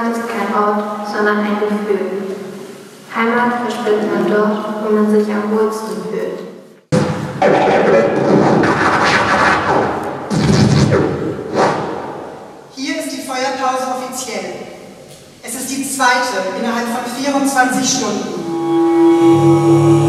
Heimat ist kein Ort, sondern ein Gefühl. Heimat verspürt man dort, wo man sich am wohlsten fühlt. Hier ist die Feuerpause offiziell. Es ist die zweite innerhalb von 24 Stunden.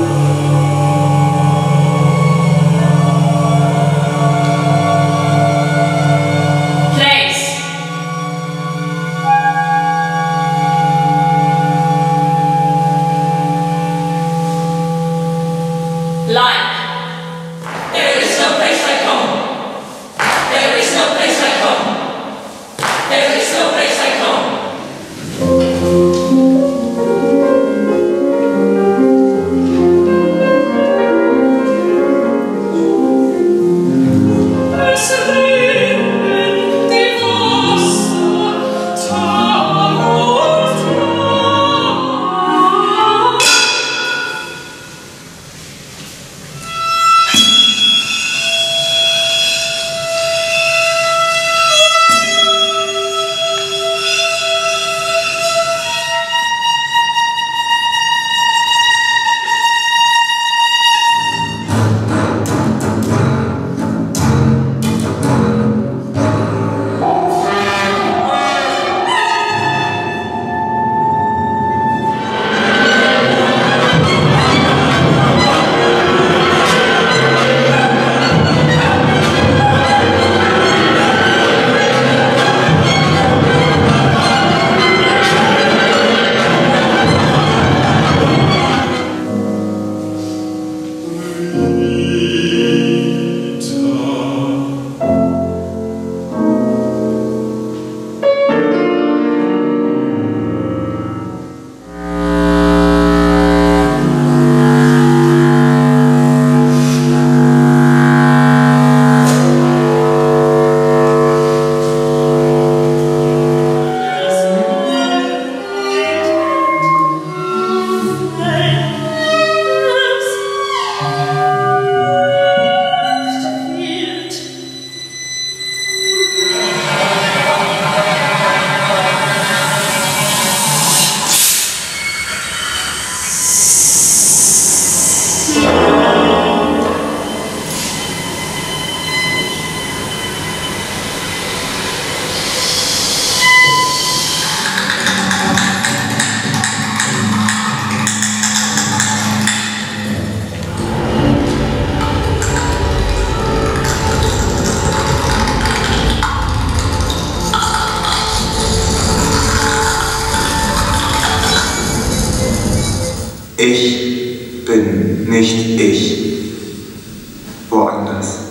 Ich bin nicht ich. Woanders.